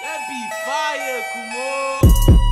That be fire, Kumo.